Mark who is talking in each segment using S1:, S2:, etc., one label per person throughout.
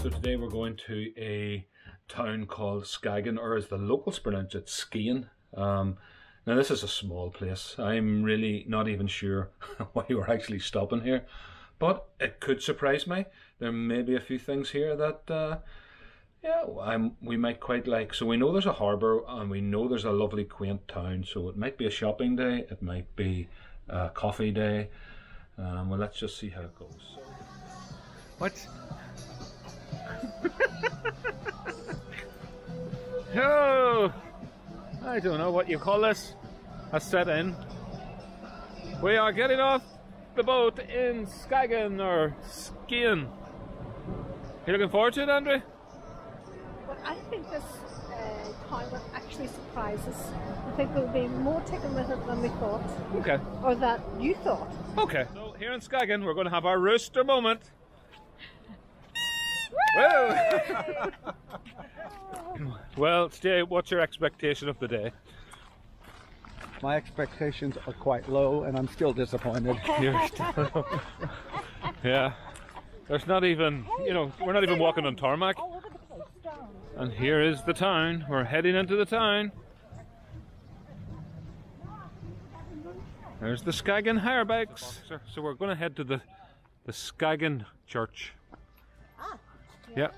S1: So today we're going to a town called Skagen, or as the locals pronounce it, Skien. Um, now this is a small place. I'm really not even sure why we're actually stopping here, but it could surprise me. There may be a few things here that, uh, yeah, I'm, we might quite like. So we know there's a harbour and we know there's a lovely quaint town. So it might be a shopping day. It might be a coffee day. Um, well, let's just see how it goes.
S2: What? oh, I don't know what you call this. A set in. We are getting off the boat in Skagen or Skien. You looking forward to it, Andre?
S3: Well, I think this uh, town will actually surprise us. I think we'll be more taken with it than we thought,
S2: Okay.
S3: or that you thought.
S2: Okay. So here in Skagen, we're going to have our rooster moment. Whoa! well, stay. What's your expectation of the day?
S4: My expectations are quite low, and I'm still disappointed.
S2: You're still- yeah. There's not even, you know, we're not even walking on tarmac. And here is the town. We're heading into the town. There's the Skagen Hirebikes. So, so we're going to head to the the Skagen Church. Yeah.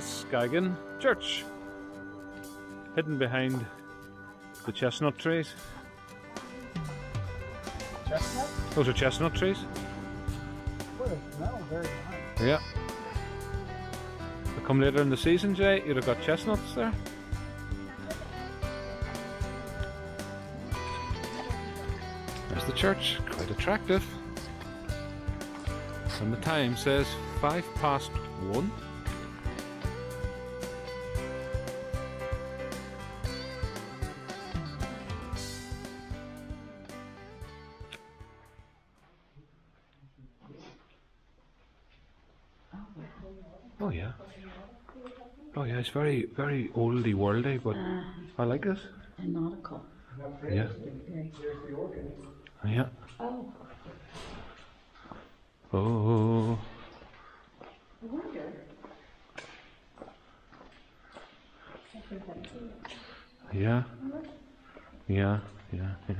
S2: Skagen Church. Hidden behind the chestnut trees.
S4: Chestnut?
S2: Those are chestnut trees.
S4: Well, no, very nice.
S2: Yeah. Come later in the season, Jay, you'd have got chestnuts there. There's the church, quite attractive. And the time says five past one. It's very, very oldie worldy, but ah. I like it.
S5: and nautical.
S2: Yeah. Yeah.
S5: Oh,
S2: Oh.
S5: I wonder.
S2: Yeah. Yeah, yeah, yeah.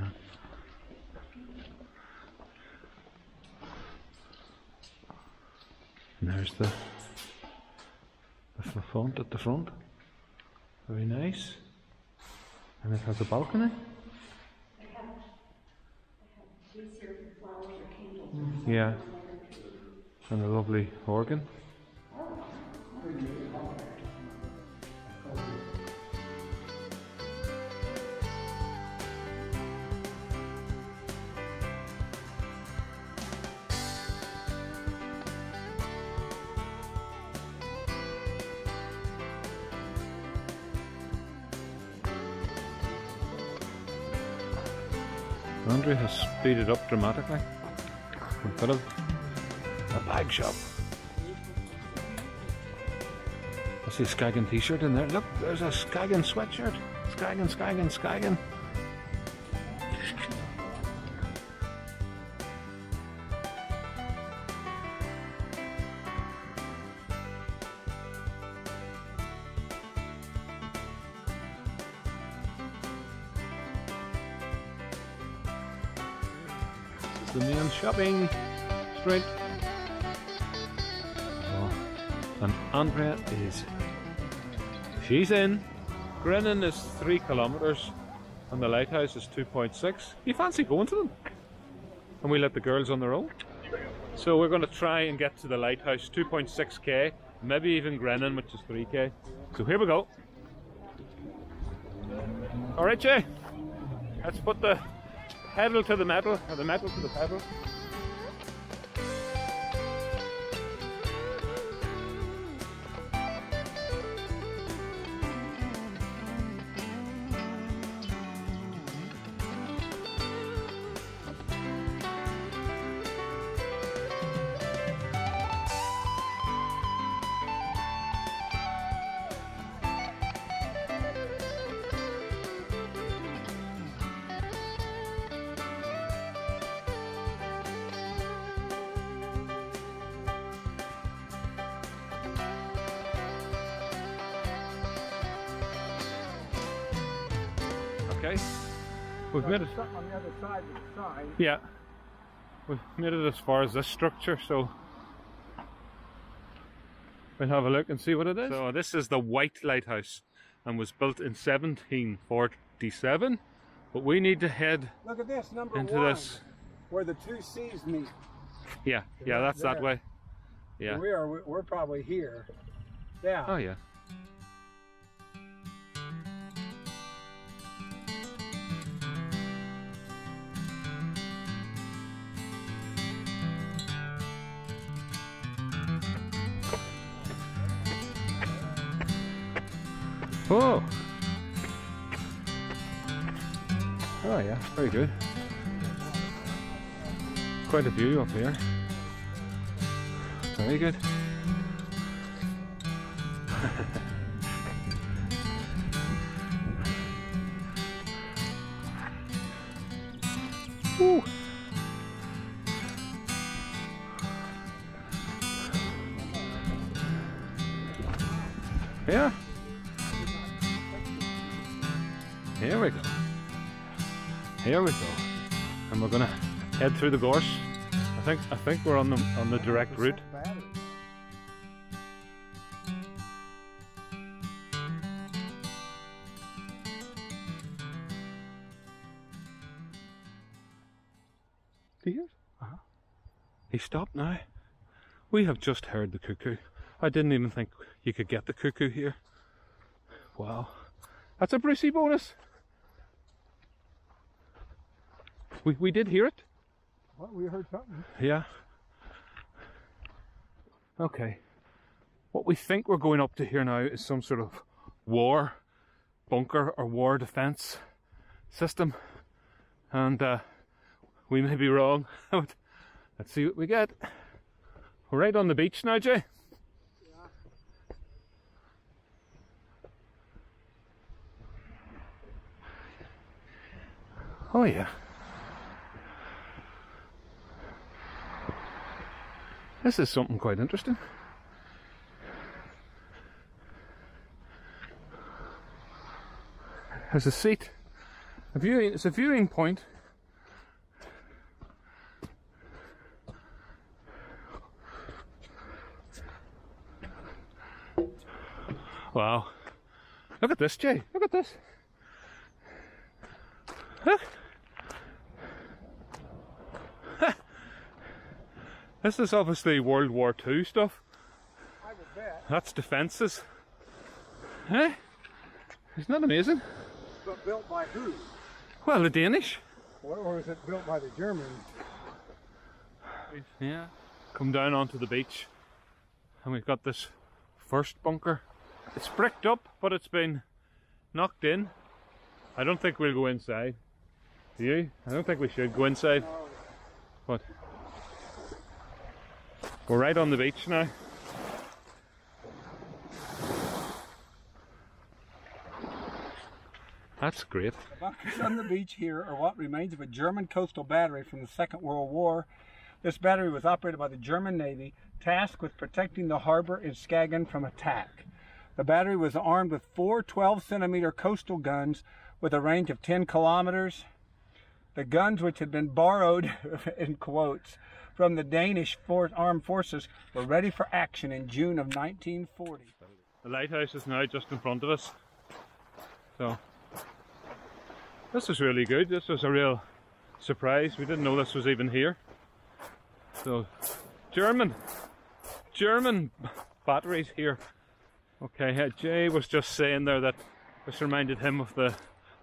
S2: And there's the the font at the front. Very nice. And it has a balcony. Yeah. And a lovely organ. Has speeded up dramatically. We've got a, a bag shop. I see a Skagen t-shirt in there. Look, there's a Skagen sweatshirt. Skagen, Skagen, Skagen. And Andrea is. She's in. Grenen is three kilometres, and the lighthouse is 2.6. You fancy going to them? And we let the girls on their own. So we're going to try and get to the lighthouse, 2.6k, maybe even Grenen, which is 3k. So here we go. All right, Jay. Let's put the pedal to the metal, or the metal to the pedal. Okay. We've made it.
S4: on the other side of the sign.
S2: Yeah. We've made it as far as this structure, so we'll have a look and see what it is. So this is the White Lighthouse and was built in 1747. But we need to head
S4: Look at this, number
S2: into
S4: one,
S2: this.
S4: where the two seas meet.
S2: Yeah, yeah, that's that way. Yeah.
S4: We are, we're probably here. Yeah.
S2: Oh yeah. Oh. Oh yeah, very good. Quite a view up here. Very good. Woo. Yeah. Here we go. And we're gonna head through the gorse. I think I think we're on the on the direct route. Do you hear? Uh-huh. He stopped now. We have just heard the cuckoo. I didn't even think you could get the cuckoo here. Wow. That's a Brucey bonus. We, we did hear it.
S4: What, we heard something.
S2: Yeah. Okay. What we think we're going up to here now is some sort of war bunker or war defense system. And uh, we may be wrong. but Let's see what we get. We're right on the beach now, Jay. Yeah. Oh yeah. This is something quite interesting. There's a seat. A viewing it's a viewing point. Wow. Look at this, Jay. Look at this. Look. This is obviously World War II stuff.
S4: I would bet.
S2: That's defences. Eh? Isn't that amazing?
S4: But built by who?
S2: Well, the Danish.
S4: Or, or is it built by the Germans?
S2: Yeah. Come down onto the beach and we've got this first bunker. It's bricked up, but it's been knocked in. I don't think we'll go inside. Do you? I don't think we should go inside. But we're right on the beach now. That's great.
S4: The bunkers on the beach here are what remains of a German coastal battery from the Second World War. This battery was operated by the German Navy, tasked with protecting the harbor in Skagen from attack. The battery was armed with four 12 centimeter coastal guns with a range of 10 kilometers. The guns, which had been borrowed, in quotes, from the Danish armed forces, were ready for action in June of 1940.
S2: The lighthouse is now just in front of us. So this is really good. This was a real surprise. We didn't know this was even here. So German German batteries here. Okay, uh, Jay was just saying there that this reminded him of the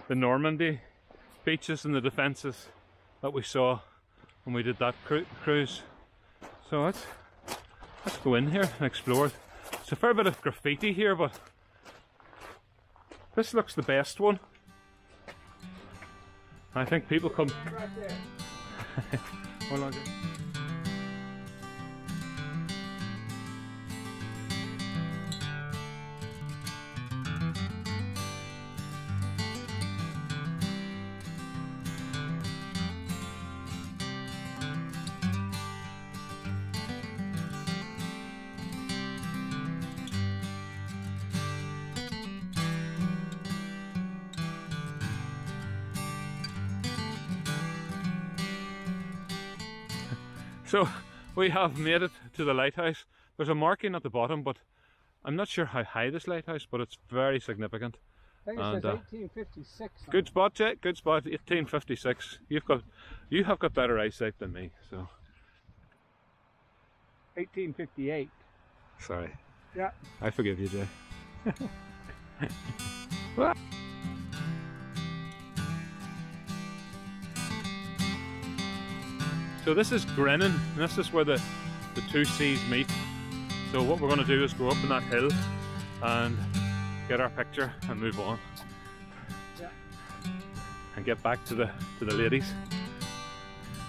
S2: the Normandy beaches and the defences that we saw when we did that cru- cruise. So let's let's go in here and explore. It's a fair bit of graffiti here, but this looks the best one. I think people come.
S4: Right
S2: we have made it to the lighthouse. There's a marking at the bottom, but I'm not sure how high this lighthouse, but it's very significant.
S4: I think it
S2: And,
S4: says
S2: uh,
S4: 1856. on
S2: Good spot, Jake. Good spot. 1856. You've got, you have got better eyesight than me. So
S4: 1858.
S2: sorry.
S4: Yeah.
S2: I forgive you, Jay. so this is Grenen, and this is where the, the two seas meet. So what we're going to do is go up on that hill and get our picture and move on.
S4: Yeah.
S2: And get back to the to the ladies.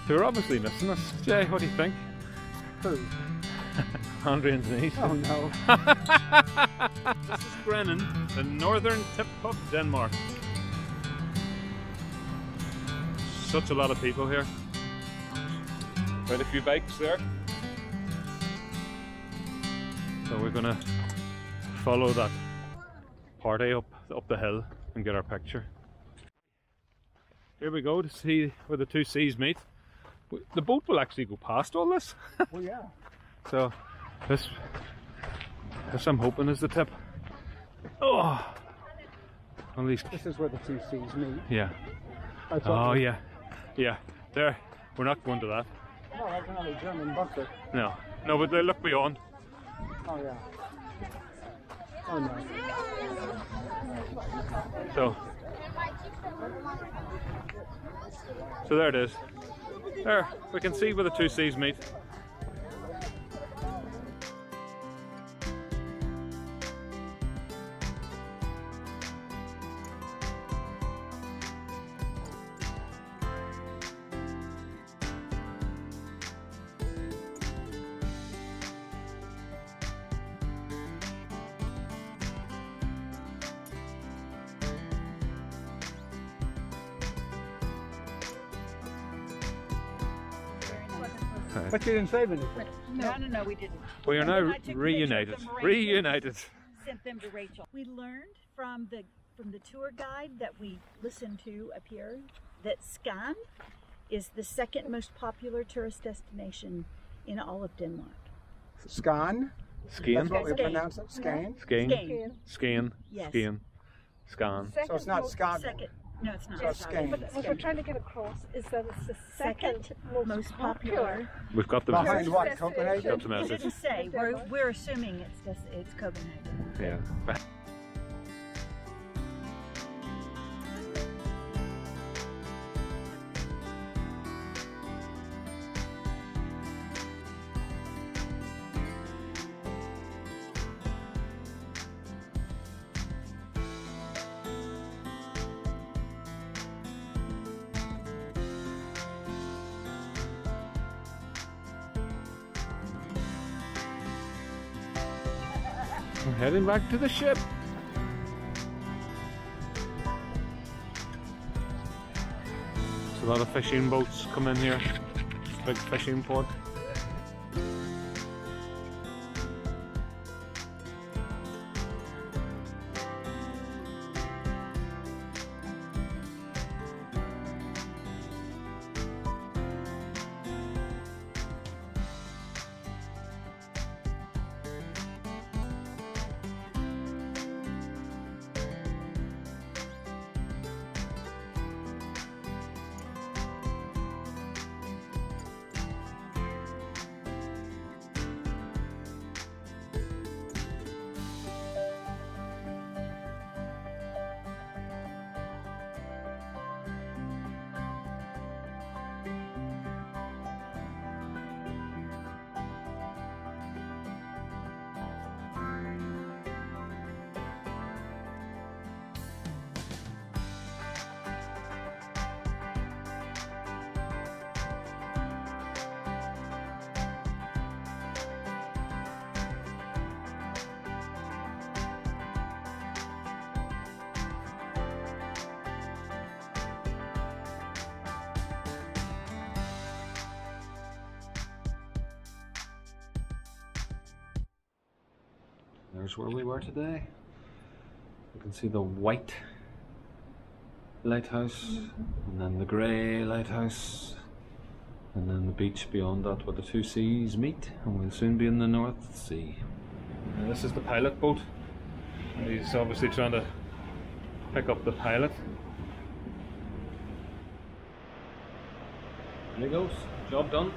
S2: Who are obviously missing us. Jay, what do you think?
S4: Who?
S2: Andre and Denise.
S4: Oh no.
S2: This is Grenen, the northern tip of Denmark. Such a lot of people here. Quite a few bikes there. So we're gonna follow that party up up the hill and get our picture. Here we go to see where the two seas meet. The boat will actually go past all this.
S4: Well, yeah.
S2: So this this I'm hoping is the tip. Oh at least
S4: This is where the two seas meet.
S2: yeah. Oh yeah. Yeah. There. We're not going to that.
S4: No, that's another German.
S2: No. No, but they look beyond.
S4: Oh yeah. Oh no.
S2: So So there it is. There, we can see where the two seas meet.
S4: But you didn't save anything.
S5: No, no, no, we didn't.
S2: We are now
S5: I took a picture
S2: reunited.
S5: of them right
S2: Reunited.
S5: Sent them to Rachel. We learned from the from the tour guide that we listened to up here that Skan is the second most popular tourist destination in all of Denmark.
S4: Scan.
S2: Skiing.
S4: That's what we
S5: Skane.
S4: pronounce it. Uh-huh. Scan.
S2: Skiing.
S5: Skane.
S2: Skiing.
S5: Yes.
S2: Skiing. Scan.
S4: So it's not Scotland.
S5: Second. No, it's not.
S4: So it's Skane.
S3: But what we're trying to get across is that it's the second,
S5: Second
S3: most,
S5: most
S3: popular.
S5: popular.
S2: We've got the
S4: Behind
S2: message.
S4: what? Copenhagen?
S2: Got the
S5: It
S2: message.
S5: didn't say. We're, we're assuming it's just it's Copenhagen.
S2: Yeah. Heading back to the ship. There's a lot of fishing boats come in here. Big fishing port. There's where we were today. You can see the white lighthouse and then the grey lighthouse and then the beach beyond that where the two seas meet, and we'll soon be in the North Sea.
S6: And this is the pilot boat. And he's obviously trying to pick up the pilot.
S2: There he goes, job done.